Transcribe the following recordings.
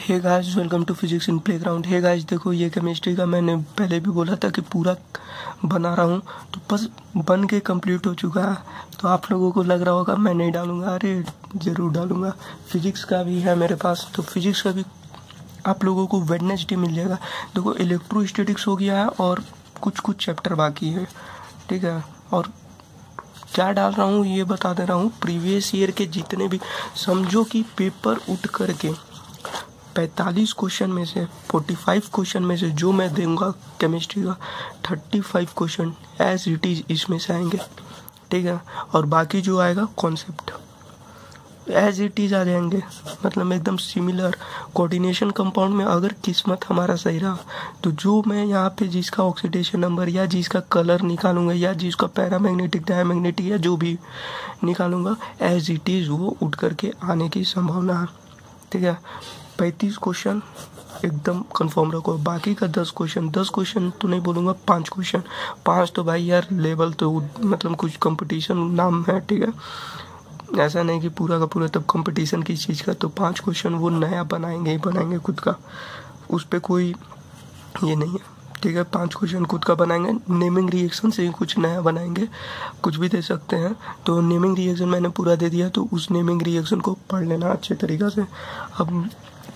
Hey guys welcome to physics in playground hey guys देखो, ये chemistry का मैंने पहले भी बोला था कि पूरा बना रहा हूँ। तो बस बन के कंप्लीट हो चुका है। तो आप लोगों को लग रहा होगा मैं नहीं डालूँगा। अरे, ज़रूर डालूँगा। फिजिक्स का भी है मेरे पास। तो फिजिक्स का भी आप लोगों को वेडनेसडे मिल जाएगा। देखो इलेक्ट्रोस्टेटिक्स हो गया है और कुछ कुछ चैप्टर बाकी है। ठीक है? और क्या डाल रहा हूँ, ये बता दे रहा हूँ। प्रीवियस ईयर के जितने भी, समझो कि पेपर उठ करके पैंतालीस क्वेश्चन में से फोर्टी फाइव क्वेश्चन में से जो मैं दूँगा केमिस्ट्री का thirty five question as it is इसमें से आएँगे, ठीक है? और बाकी जो आएगा कॉन्सेप्ट एज इट इज़ आ जाएँगे। मतलब एकदम सिमिलर कोऑर्डिनेशन कंपाउंड में अगर किस्मत हमारा सही रहा तो जो मैं यहाँ पे जिसका ऑक्सीडेशन नंबर या जिसका कलर निकालूँगा या जिसका पैरामैग्नेटिक डायमैग्नेटिक या जो भी निकालूँगा एज इट इज़ वो उठ करके आने की संभावना है, ठीक है? पैंतीस क्वेश्चन एकदम कंफर्म रखो। बाकी का दस क्वेश्चन दस क्वेश्चन तो नहीं बोलूँगा, पाँच क्वेश्चन पाँच तो भाई यार लेवल तो मतलब कुछ कंपटीशन नाम है, ठीक है? ऐसा नहीं कि पूरा का पूरा तब कंपटीशन की चीज़ का तो पाँच क्वेश्चन वो नया बनाएँगे ही बनाएँगे खुद का। उस पर कोई ये नहीं है, ठीक है? पाँच क्वेश्चन खुद का बनाएँगे नेमिंग रिएक्शन से ही कुछ नया बनाएँगे, कुछ भी दे सकते हैं। तो नेमिंग रिएक्शन मैंने पूरा दे दिया तो उस नेमिंग रिएक्शन को पढ़ लेना अच्छे तरीक़ा से। अब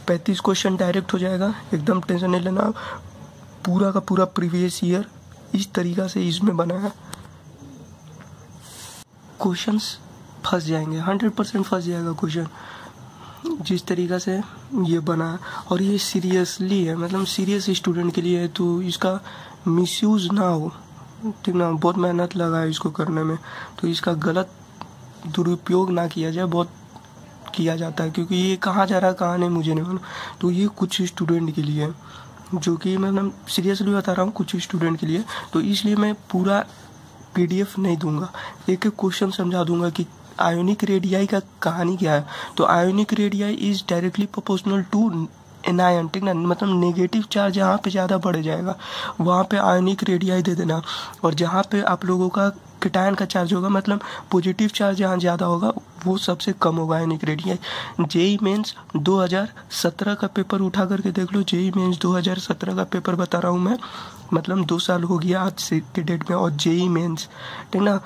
पैंतीस क्वेश्चन डायरेक्ट हो जाएगा। एकदम टेंशन नहीं लेना। पूरा का पूरा प्रीवियस ईयर इस तरीका से इसमें बना है क्वेश्चंस फंस जाएँगे। हंड्रेड परसेंट फंस जाएगा क्वेश्चन जिस तरीका से ये बना। और ये सीरियसली है। मतलब सीरियस स्टूडेंट के लिए है तो इसका मिसयूज ना हो। ठीक ना बहुत मेहनत लगा है इसको करने में। तो इसका गलत दुरुपयोग ना किया जाए। बहुत किया जाता है, क्योंकि ये कहाँ जा रहा है, कहाँ नहीं, मुझे नहीं मालूम। तो ये कुछ स्टूडेंट के लिए, जो कि मतलब सीरियसली बता रहा हूँ, कुछ स्टूडेंट के लिए। तो इसलिए मैं पूरा पीडीएफ नहीं दूँगा। एक एक क्वेश्चन समझा दूँगा कि आयोनिक रेडियाई का कहानी क्या है। तो ionic radii is directly proportional to anion ठीक ना? मतलब नेगेटिव चार्ज जहाँ पे ज़्यादा बढ़ जाएगा। वहाँ पे आयोनिक रेडियाई दे देना। और जहाँ पे आप लोगों का किटायन का चार्ज होगा मतलब पॉजिटिव चार्ज जहाँ ज़्यादा होगा, वो सबसे कम होगा आयोनिक रेडियाई जेई मेंस 2017 का पेपर उठा करके देख लो। जेई मेंस 2017 का पेपर बता रहा हूँ मैं। मतलब दो साल हो गया आज से के डेट में, और जेई मेंस ठीक ना?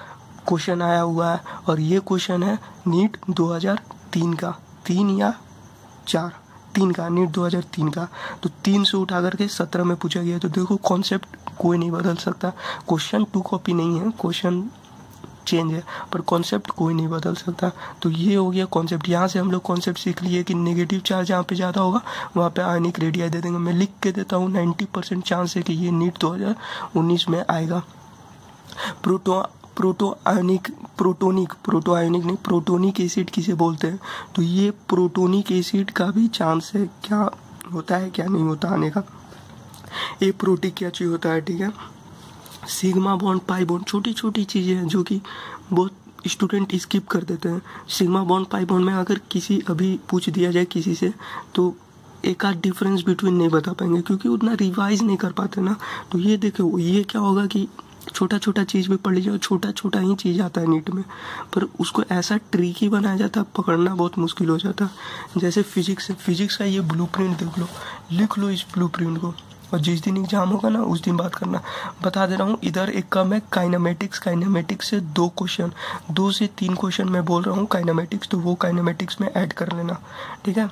क्वेश्चन आया हुआ है, और ये क्वेश्चन है नीट 2003 का। तीन या चार? तीन का नीट 2003 का। तो तीन से उठा करके सत्रह में पूछा गया तो देखो कॉन्सेप्ट कोई नहीं बदल सकता। क्वेश्चन टू कॉपी नहीं है क्वेश्चन चेंज है, पर कॉन्सेप्ट कोई नहीं बदल सकता। तो ये हो गया कॉन्सेप्ट यहाँ से हम लोग कॉन्सेप्ट सीख लिए कि नेगेटिव चार्ज जहाँ पे ज़्यादा होगा, वहाँ पे आयनिक रेडिया दे देंगे। मैं लिख के देता हूँ नाइन्टी परसेंट चांस है कि ये नीट 2019 में आएगा। Proto proto ionic protonic proto ionic नहीं प्रोटोनिक एसिड किसे बोलते हैं? तो ये प्रोटोनिक एसिड का भी चांस है, क्या होता है, क्या नहीं होता आने का। क्या चीज़ होता है, ठीक है? सिग्मा बॉन्ड, पाई बॉन्ड छोटी छोटी चीज़ें हैं जो कि बहुत स्टूडेंट स्किप कर देते हैं। सिग्मा बॉन्ड, पाई बॉन्ड में अगर किसी अभी पूछ दिया जाए किसी से तो एक आध डिफरेंस बिटवीन नहीं बता पाएँगे, क्योंकि उतना रिवाइज नहीं कर पाते ना। तो ये देखो, ये क्या होगा कि छोटा छोटा चीज़ भी पढ़ लीजिए और छोटा छोटा ही चीज़ आता है नीट में। पर उसको ऐसा ट्रिकी बनाया जाता है पकड़ना बहुत मुश्किल हो जाता। है जैसे फिजिक्स है फिजिक्स का ये ब्लू देख लो। लिख लो इस ब्लू को। और जिस दिन एग्ज़ाम होगा ना, उस दिन बात करना। बता दे रहा हूँ, इधर एक कम है काइनामेटिक्स काइनामेटिक्स से दो क्वेश्चन दो से तीन क्वेश्चन मैं बोल रहा हूँ काइनामेटिक्स तो वो काइनामेटिक्स में ऐड कर लेना। ठीक है?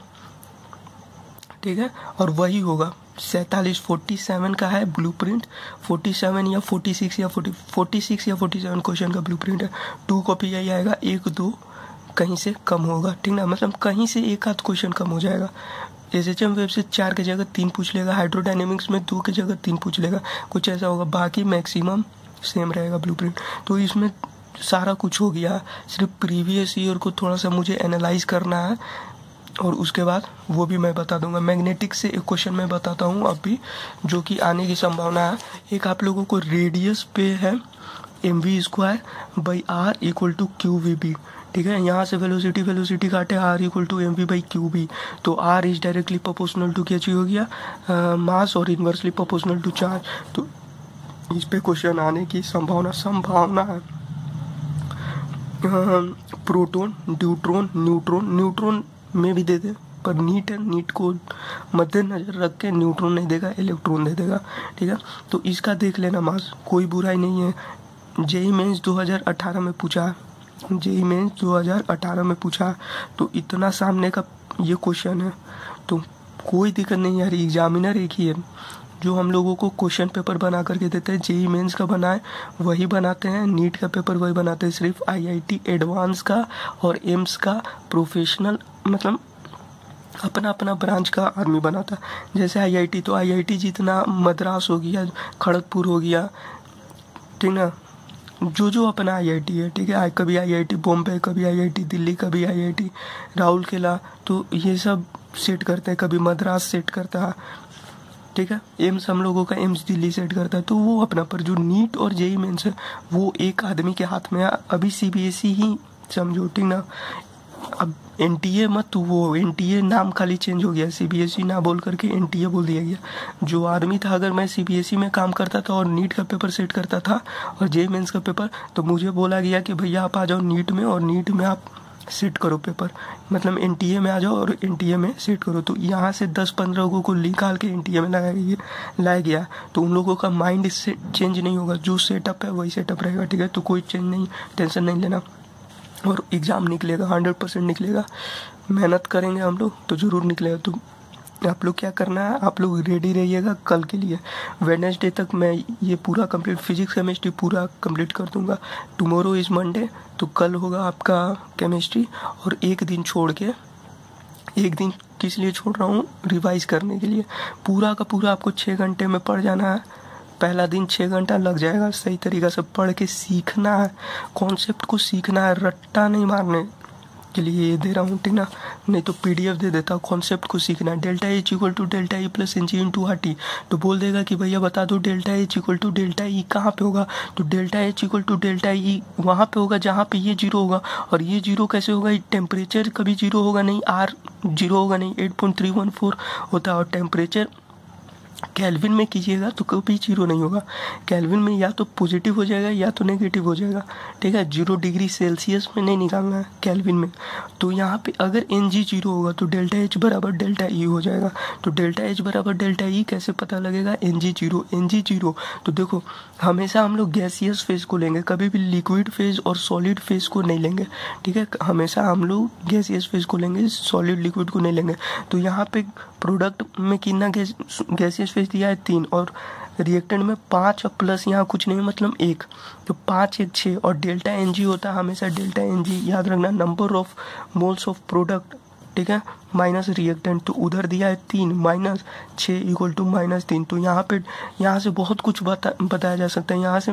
ठीक है? और वही होगा। सैतालीस फोर्टी सेवन का है ब्लू प्रिंट फोर्टी सेवन या फोर्टी सिक्स या फोर्टी फोर्टी सिक्स या फोर्टी सेवन क्वेश्चन का ब्लू प्रिंट है। टू कॉपी यही आएगा, एक, दो, कहीं से कम होगा। ठीक ना? मतलब कहीं से एक आध क्वेश्चन कम हो जाएगा। एस एच एम वेब से चार की जगह तीन पूछ लेगा हाइड्रोडाइनमिक्स में दो की जगह तीन पूछ लेगा। कुछ ऐसा होगा, बाकी मैक्सिमम सेम रहेगा ब्लू तो इसमें सारा कुछ हो गया, सिर्फ़ प्रीवियस ईयर को थोड़ा सा मुझे एनालाइज करना है, और उसके बाद वो भी मैं बता दूँगा। मैग्नेटिक से एक क्वेश्चन मैं बताता हूँ अभी, जो कि आने की संभावना है। एक आप लोगों को रेडियस पे है M V square by R equal to Q V B ठीक है, यहाँ से वेलोसिटी वेलोसिटी काटे R equal to M V by Q B तो R is directly proportional to क्या हो गया मास और इन्वर्सली प्रोपोर्शनल टू चार्ज तो इस पे क्वेश्चन आने की संभावना संभावना है। प्रोटोन ड्यूट्रॉन न्यूट्रॉन न्यूट्रॉन में भी दे दे, पर नीट है नीट को मद्देनजर रख के न्यूट्रॉन नहीं देगा इलेक्ट्रॉन दे देगा, ठीक है? तो इसका देख लेना मास, कोई बुराई नहीं है। जेई मेंस 2018 में पूछा जेई मेंस 2018 में पूछा तो इतना सामने का ये क्वेश्चन है तो कोई दिक्कत नहीं यार एग्जामिनर एक ही है। जो हम लोगों को क्वेश्चन पेपर बना करके देते हैं, जेई मेंस का बनाए, वही बनाते हैं, नीट का पेपर वही बनाते हैं, सिर्फ़ आईआईटी एडवांस का और एम्स का प्रोफेशनल मतलब अपना अपना ब्रांच का आदमी बनाता जैसे आईआईटी तो आईआईटी जितना मद्रास हो गया, खड़गपुर हो गया, ठीक ना? जो जो अपना आईआईटी है, ठीक है? कभी आईआईटी बॉम्बे, कभी आईआईटी दिल्ली, कभी आईआईटी राहुल किला तो ये सब सेट करते हैं, कभी मद्रास सेट करता है ठीक है? एम्स हम लोगों का एम्स दिल्ली सेट करता है तो वो अपना पर जो नीट और जेई मेन्स है, वो एक आदमी के हाथ में है। अभी ई ही, समझो, ठीक ना? अब एनटीए मत तो वो एनटीए नाम खाली चेंज हो गया। सीबीएसई ना बोल करके एनटीए बोल दिया गया। जो आर्मी था, अगर मैं सीबीएसई में काम करता था और नीट का पेपर सेट करता था और जे मेंस का पेपर तो मुझे बोला गया कि भैया आप आ जाओ नीट में और नीट में आप सेट करो पेपर मतलब एनटीए में आ जाओ और एनटीए में सेट करो। तो यहाँ से दस पंद्रह लोगों को निकाल के एनटीए में लगाया गया, लाया गया। तो उन लोगों का माइंड चेंज नहीं होगा। जो सेटअप है, वही सेटअप रहेगा, ठीक है? तो कोई चेंज नहीं टेंशन नहीं लेना। और एग्ज़ाम निकलेगा हंड्रेड परसेंट निकलेगा। मेहनत करेंगे हम लोग तो ज़रूर निकलेगा। तो आप लोग क्या करना है? आप लोग रेडी रहिएगा कल के लिए। वेडनेसडे तक मैं ये पूरा कंप्लीट फिजिक्स केमिस्ट्री पूरा कंप्लीट कर दूँगा। टुमारो इज़ मंडे तो कल होगा आपका केमिस्ट्री और एक दिन छोड़ के, एक दिन किस लिए छोड़ रहा हूँ? रिवाइज करने के लिए। पूरा का पूरा आपको छः घंटे में पढ़ जाना है। पहला दिन छः घंटा लग जाएगा, सही तरीका से पढ़ के सीखना है। कॉन्सेप्ट को सीखना है, रट्टा नहीं मारने के लिए ये दे रहा हूँ, ठीक ना? नहीं तो पीडीएफ दे देता हूँ कॉन्सेप्ट को सीखना delta H equal to delta E plus N G into R T तो बोल देगा कि भैया बता दो delta H equal to delta E कहाँ पे होगा? तो delta H equal to delta E वहाँ पे होगा, जहाँ पे ये ज़ीरो होगा। और ये ज़ीरो कैसे होगा? टेम्परेचर कभी ज़ीरो होगा नहीं आर ज़ीरो होगा नहीं eight point three one four होता है। और टेम्परेचर कैलविन में कीजिएगा तो कभी ज़ीरो नहीं होगा। कैलविन में या तो पॉजिटिव हो जाएगा या तो नेगेटिव हो जाएगा। ठीक है? ज़ीरो डिग्री सेल्सियस में नहीं निकालना है कैलविन में। तो यहाँ पे अगर एन जी ज़ीरो होगा तो डेल्टा एच बराबर डेल्टा ई हो जाएगा। तो डेल्टा एच बराबर डेल्टा ई कैसे पता लगेगा? N G zero N G zero तो देखो, हमेशा हम लोग गैसियस फ़ेज़ को लेंगे। कभी भी लिक्विड फ़ेज़ और सॉलिड फ़ेज़ को नहीं लेंगे। ठीक है? हमेशा हम लोग गैसियस फ़ेज़ को लेंगे सॉलिड लिक्विड को नहीं लेंगे। तो यहाँ पे प्रोडक्ट में कितना गैस, गैसियस फ़ेज़ दिया है? तीन। और रिएक्टेंट में पाँच और प्लस यहाँ कुछ नहीं मतलब एक। तो पाँच, एक छः और डेल्टा एन जी होता है, हमेशा डेल्टा एन जी याद रखना number of moles of product ठीक है? माइनस रिएक्टेंट तो उधर दिया है तीन। माइनस छः इक्वल टू माइनस तीन। तो यहाँ पे, यहाँ से बहुत कुछ बता, बताया जा सकता है। यहाँ से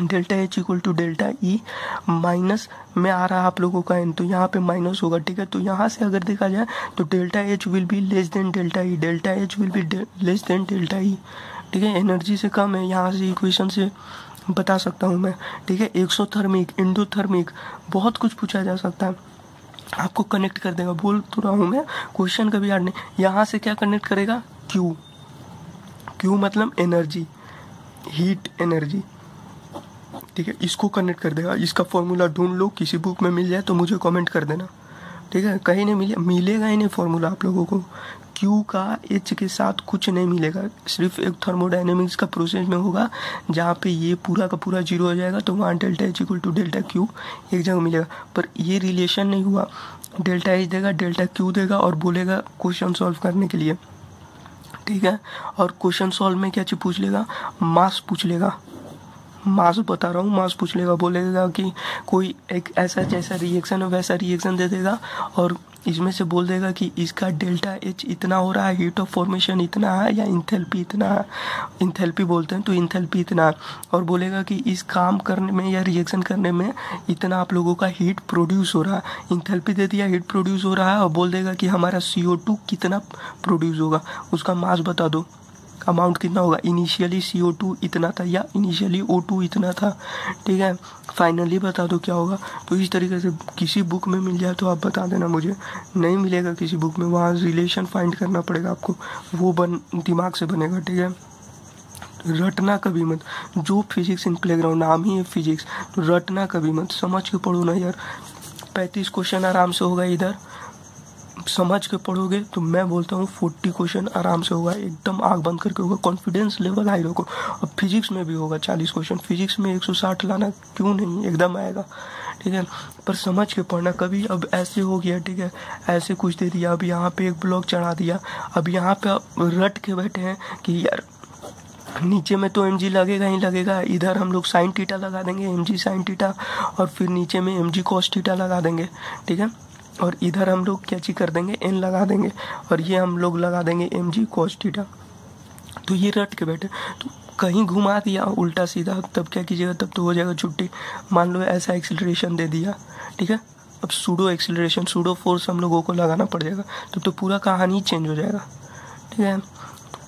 delta H equal to delta E minus में आ रहा है आप लोगों का एन तो यहाँ पे माइनस होगा, ठीक है? तो यहाँ से अगर देखा जाए तो delta H will be less than delta E delta H will be less than delta E ठीक है? एनर्जी से कम है, यहाँ से इक्वेशन से बता सकता हूँ मैं, ठीक है? एक्सोथर्मिक इंडोथर्मिक बहुत कुछ पूछा जा सकता है। आपको कनेक्ट कर देगा, बोल तो रहा हूँ मैं क्वेश्चन कभी याद नहीं, यहाँ से क्या कनेक्ट करेगा? क्यू क्यू मतलब एनर्जी हीट एनर्जी ठीक है? इसको कनेक्ट कर देगा। इसका फॉर्मूला ढूंढ लो, किसी बुक में मिल जाए तो मुझे कमेंट कर देना। ठीक है? कहीं नहीं मिले मिलेगा ही नहीं फॉर्मूला आप लोगों को। क्यू का एच के साथ कुछ नहीं मिलेगा। सिर्फ़ एक थर्मोडाइनमिक्स का प्रोसेस में होगा, जहाँ पे ये पूरा का पूरा ज़ीरो हो जाएगा तो वहाँ delta H equal to delta Q एक जगह मिलेगा। पर ये रिलेशन नहीं हुआ। डेल्टा एच देगा डेल्टा क्यू देगा और बोलेगा क्वेश्चन सॉल्व करने के लिए। ठीक है? और क्वेश्चन सॉल्व में क्या चीज़ पूछ लेगा? मास पूछ लेगा। मास बता रहा हूँ, मास पूछ लेगा बोलेगा कि कोई एक ऐसा जैसा रिएक्शन है, वैसा रिएक्शन दे देगा और इसमें से बोल देगा कि इसका डेल्टा एच इतना हो रहा है हीट ऑफ़ फॉर्मेशन इतना है या इंथेल्पी इतना है। इंथेल्पी बोलते हैं तो इंथेल्पी इतना है। और बोलेगा कि इस काम करने में या रिएक्शन करने में इतना आप लोगों का हीट प्रोड्यूस हो रहा है। इंथेल्पी दे दिया हीट प्रोड्यूस हो रहा है और बोल देगा कि हमारा सी कितना प्रोड्यूस होगा। उसका मास बता दो। अमाउंट कितना होगा? इनिशियली सी ओ टू इतना था या इनिशियली ओ टू इतना था? ठीक है? फाइनली बता दो क्या होगा? तो इस तरीके से किसी बुक में मिल जाए तो आप बता देना मुझे। नहीं मिलेगा किसी बुक में, वहाँ रिलेशन फाइंड करना पड़ेगा आपको। वो बन, दिमाग से बनेगा, ठीक है? रटना कभी मत। जो फिजिक्स इन प्लेग्राउंड नाम ही है फिजिक्स तो रटना कभी मत। समझ के पढ़ो ना यार। पैंतीस क्वेश्चन आराम से होगा इधर। समझ के पढ़ोगे तो मैं बोलता हूँ फोर्टी क्वेश्चन आराम से होगा, एकदम आग बंद करके होगा कॉन्फिडेंस लेवल हाई रखो। अब फिजिक्स में भी होगा चालीस क्वेश्चन फिजिक्स में एक सौ साठ लाना क्यों नहीं? एकदम आएगा, ठीक है? पर समझ के पढ़ना, कभी अब ऐसे हो गया, ठीक है? ऐसे कुछ दे दिया, अब यहाँ पे एक ब्लॉक चढ़ा दिया, अब यहाँ पे रट के बैठे हैं कि यार, नीचे में तो एम जी लगेगा ही लगेगा, इधर हम लोग साइन टीटा लगा देंगे एम जी साइन टीटा और फिर नीचे में एम जी कॉस टीटा लगा देंगे, ठीक है? और इधर हम लोग क्या चीज़ कर देंगे एन लगा देंगे और ये हम लोग लगा देंगे एम जी कॉस टीटा तो ये रट के बैठे। तो कहीं घुमा दिया, उल्टा सीधा, तब क्या कीजिएगा, तब तो हो जाएगा छुट्टी। मान लो ऐसा एक्सिलरेशन दे दिया, ठीक है? अब सूडो एक्सिलरेशन सूडो फोर्स हम लोगों को लगाना पड़ जाएगा। तब तो पूरा कहानी चेंज हो जाएगा, ठीक है?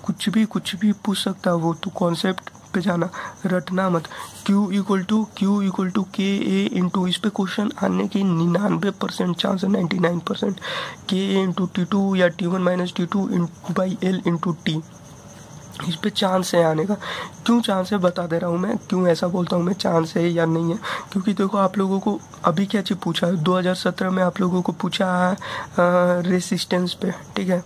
कुछ भी कुछ भी पूछ सकता है वो तो कॉन्सेप्ट पे जाना, रटना मत। Q equal to Q equal to K A into इस पे क्वेश्चन आने की निन्यानवे परसेंट चांस है ninety nine percent K A into T two या T one minus T two by L into T इस पे चांस है आने का। क्यों चांस है बता दे रहा हूँ मैं। क्यों ऐसा बोलता हूँ मैं? चांस है या नहीं है? क्योंकि देखो, आप लोगों को अभी क्या चीज़ पूछा है? 2017 में आप लोगों को पूछा है रेसिस्टेंस पे, ठीक है?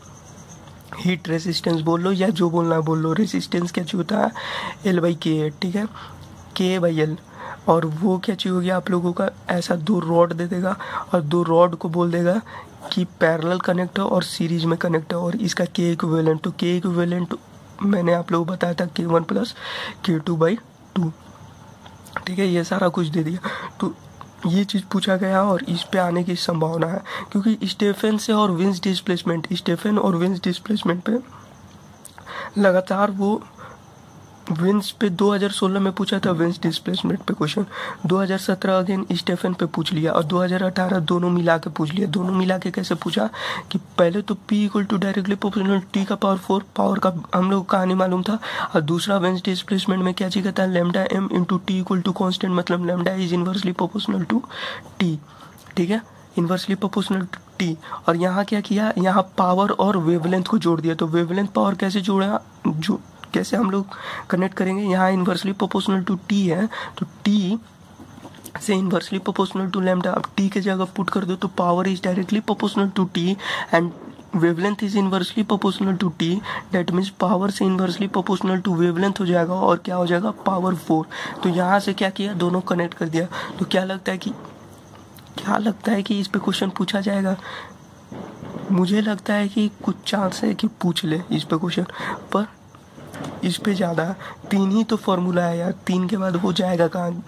हीट रेजिस्टेंस बोल लो या जो बोलना बोल लो रेजिस्टेंस क्या चाहिए होता है? एल बाई के ठीक है? के बाई एल और वो क्या चाहिए होगी आप लोगों का? ऐसा दो रॉड दे देगा और दो रॉड को बोल देगा कि पैरेलल कनेक्ट हो और सीरीज़ में कनेक्ट हो और इसका के इक्विवेलेंट तो के इक्विवेलेंट मैंने आप लोगों को बताया था K one plus K two by two ठीक है? ये सारा कुछ दे दिया। तो ये चीज़ पूछा गया और इस पे आने की संभावना है, क्योंकि स्टेफन से और विंस डिस्प्लेसमेंट, स्टेफन और विंस डिस्प्लेसमेंट पे लगातार वो विंस पे 2016 में पूछा था विंस डिस्प्लेसमेंट पे क्वेश्चन 2017 अगेन स्टेफन पे पूछ लिया और 2018 दोनों मिला के पूछ लिया। दोनों मिला के कैसे पूछा? कि पहले तो P equal to directly proportional T का पावर फोर पावर का हम लोग कहानी मालूम था। और दूसरा विंस डिस्प्लेसमेंट में क्या चीज़ कहता है lambda M into T equal to constant मतलब lambda is inversely proportional to T ठीक है? इन्वर्सली प्रोपोर्शनल टू टी और यहाँ क्या किया? यहाँ पावर और वेवलेंथ को जोड़ दिया। तो वेवलेंथ पावर कैसे जोड़ा? जो कैसे हम लोग कनेक्ट करेंगे? यहाँ इन्वर्सली प्रोपोर्शनल टू टी है तो टी से इन्वर्सली प्रोपोर्शनल टू लेमडा अब टी के जगह पुट कर दो तो power is directly proportional to T and wavelength is inversely proportional to T that means power से इन्वर्सली प्रोपोर्शनल टू वेवलेंथ हो जाएगा और क्या हो जाएगा? पावर फोर तो यहाँ से क्या किया? दोनों कनेक्ट कर दिया। तो क्या लगता है कि, क्या लगता है कि इस पे क्वेश्चन पूछा जाएगा? मुझे लगता है कि कुछ चांस है कि पूछ ले इस पे क्वेश्चन पर इस पे ज़्यादा तीन ही तो फॉर्मूला है यार। तीन के बाद हो जाएगा कहाँ?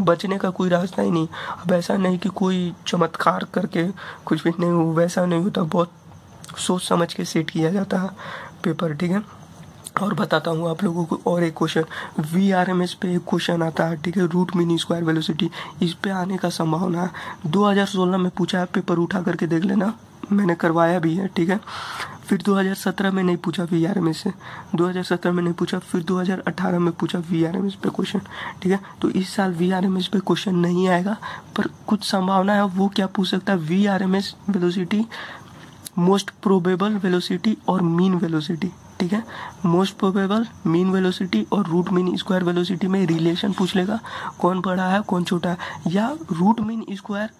बचने का कोई रास्ता ही नहीं। अब ऐसा नहीं कि कोई चमत्कार करके कुछ भी नहीं हो, वैसा नहीं होता। बहुत सोच समझ के सेट किया जाता है पेपर, ठीक है? और बताता हूँ आप लोगों को और एक question V R M S पे एक क्वेश्चन आता है ठीक है? रूट मिनी स्क्वायर वेलोसिटी इस पे आने का संभावना है 2016 में पूछा है, पेपर उठा करके देख लेना। मैंने करवाया भी है, ठीक है? फिर 2017 में नहीं पूछा वी आर एम एस से। 2017 में नहीं पूछा, फिर 2018 में पूछा वी आर एम एस पे क्वेश्चन ठीक है? तो इस साल वी आर एम एस पे क्वेश्चन नहीं आएगा, पर कुछ संभावना है, वो क्या पूछ सकता है? V R M S velocity most probable velocity और मीन वेलोसिटी ठीक है? मोस्ट प्रोबेबल मीन वेलोसिटी और रूट मीन स्क्वायर वेलोसिटी में रिलेशन पूछ लेगा। कौन बड़ा है, कौन छोटा है? या root mean square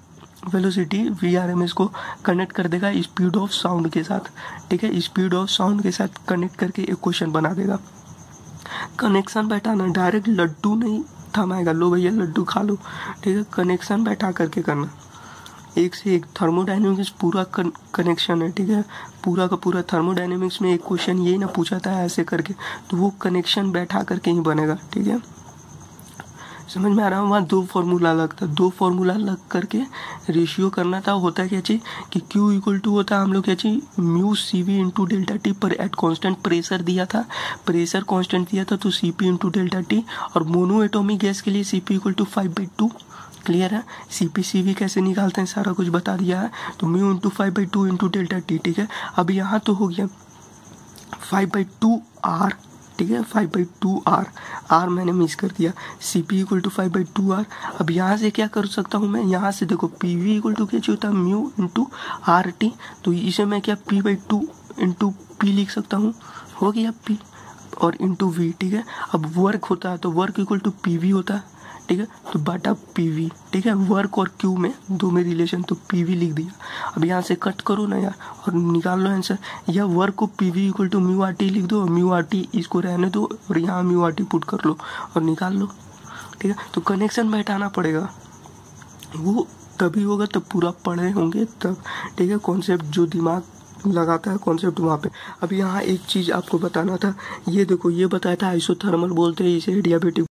velocity V R M S को कनेक्ट कर देगा स्पीड ऑफ़ साउंड के साथ, ठीक है? स्पीड ऑफ़ साउंड के साथ कनेक्ट करके एक क्वेश्चन बना देगा। कनेक्शन बैठाना डायरेक्ट लड्डू नहीं थमाएगा। लो भैया, लड्डू खा लो, ठीक है? कनेक्शन बैठा करके करना। एक से एक थर्मोडाइनमिक्स पूरा कनेक्शन है, ठीक है? पूरा का पूरा थर्मोडाइनमिक्स में एक क्वेश्चन यही ना पूछा था ऐसे करके तो वो कनेक्शन बैठा करके ही बनेगा, ठीक है? समझ में आ रहा है? वहाँ दो फार्मूला लगता दो फार्मूला लग करके रेशियो करना था। होता क्या चीज़ कि Q इक्वल टू होता हम लोग क्या चीज़ mu C V into delta T पर एट कॉन्स्टेंट प्रेशर दिया था। प्रेशर कॉन्स्टेंट दिया था तो C P into delta T और मोनो एटोमिक गैस के लिए C P equal to five by two clear है? सी पी सी वी कैसे निकालते हैं? सारा कुछ बता दिया है। तो mu into five by two into delta T ठीक है? अब यहाँ तो हो गया फाइव बाई टू आर ठीक है five by two R R मैंने मिस कर दिया। C P equal to five by two R अब यहाँ से क्या कर सकता हूँ मैं? यहाँ से देखो पी वी इक्वल टू क्या चाहिए होता है? म्यू इंटू आर टी तो इसे मैं क्या P by two into P लिख सकता हूँ? हो गया पी और इंटू वी ठीक है? अब वर्क होता है तो work equal to P V होता है। ठीक है? तो बाटा पीवी ठीक है? वर्क और क्यू में दो में रिलेशन तो पीवी लिख दिया। अब यहाँ से कट करो ना यार और निकाल लो आंसर या वर्क को P V equal to mu R T लिख दो म्यू आर टी इसको रहने दो और यहाँ म्यू आर टी पुट कर लो और निकाल लो। ठीक है? तो कनेक्शन बैठाना पड़ेगा। वो तभी होगा तब पूरा पढ़े होंगे तब। ठीक है? कॉन्सेप्ट जो दिमाग लगाता है कॉन्सेप्ट वहाँ पे। अब यहाँ एक चीज़ आपको बताना था। ये देखो, ये बताया था आइसोथर्मल बोलते हैं, इसे एडियाबेटिक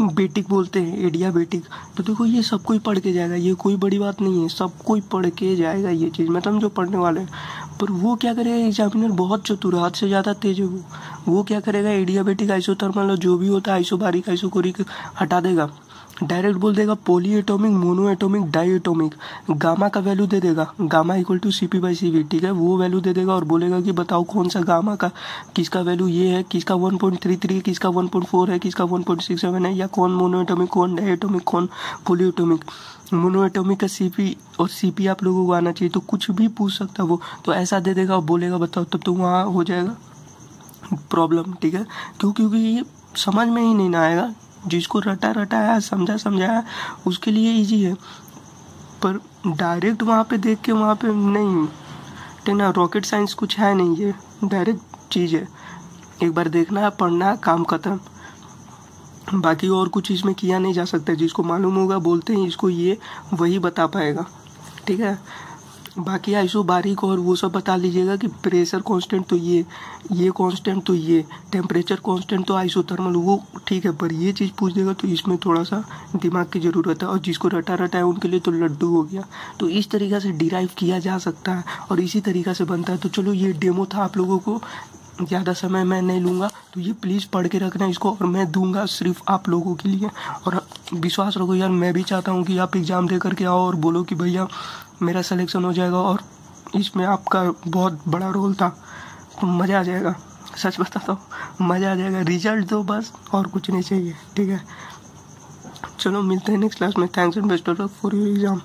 बेटिक बोलते हैं, एडिया बेटिक। तो देखो, ये सब कोई पढ़ के जाएगा, ये कोई बड़ी बात नहीं है, सब कोई पढ़ के जाएगा ये चीज़ मतलब जो पढ़ने वाले हैं। पर वो क्या करेगा एग्जामिनर बहुत चतुर, हाथ से ज़्यादा तेज है वो। वो क्या करेगा, एडिया बेटिक एडियाबेटिक आइसोथर्मल जो भी होता है आइसोबारिक आइसोकोरिक हटा देगा। डायरेक्ट बोल देगा polyatomic monoatomic diatomic gamma का वैल्यू दे देगा। Gamma equal to C P by C V ठीक है? वो वैल्यू दे देगा और बोलेगा कि बताओ कौन सा गामा का, किसका वैल्यू ये है, किसका वन पॉइंट थ्री थ्री किसका वन पॉइंट फोर है, किसका वन पॉइंट सिक्स सेवन है, या कौन मोनो एटोमिक कौन डाई एटोमिक कौन पोली एटोमिक मोनो एटोमिक का सी पी और सी पी आप लोगों को आना चाहिए तो कुछ भी पूछ सकता वो। तो ऐसा दे देगा और बोलेगा, बताओ, तब तो वहाँ हो जाएगा प्रॉब्लम ठीक है? क्यों क्योंकि ये समझ में ही नहीं ना आएगा। जिसको रटा रटाया समझा समझाया उसके लिए इजी है। पर डायरेक्ट वहाँ पे देख के वहाँ पे नहीं। ठीक ना रॉकेट साइंस कुछ है नहीं, ये डायरेक्ट चीज़ है। एक बार देखना है पढ़ना है काम खत्म। बाकी और कुछ इसमें किया नहीं जा सकता, जिसको मालूम होगा, बोलते हैं, इसको ये वही बता पाएगा। ठीक है? बाकी आइसो बारीक और वो सब बता लीजिएगा कि प्रेशर कांस्टेंट तो ये ये कांस्टेंट तो ये टेम्परेचर कांस्टेंट तो आइसो थर्मल वो ठीक है, पर ये चीज़ पूछ देगा तो इसमें थोड़ा सा दिमाग की ज़रूरत है और जिसको रटा रटा है उनके लिए तो लड्डू हो गया। तो इस तरीक़े से डिराइव किया जा सकता है और इसी तरीक़ा से बनता है। तो चलो ये डेमो था आप लोगों को, ज़्यादा समय मैं नहीं लूँगा। तो ये प्लीज़ पढ़ के रखना इसको और मैं दूँगा सिर्फ़ आप लोगों के लिए। और विश्वास रखो यार, मैं भी चाहता हूँ कि आप एग्ज़ाम दे करके आओ और बोलो कि भैया मेरा सिलेक्शन हो जाएगा और इसमें आपका बहुत बड़ा रोल था। मज़ा आ जाएगा। सच बताता हूँ, मज़ा आ जाएगा। रिज़ल्ट दो बस, और कुछ नहीं चाहिए, ठीक है? चलो मिलते हैं नेक्स्ट क्लास में। Thanks and best of luck for your exam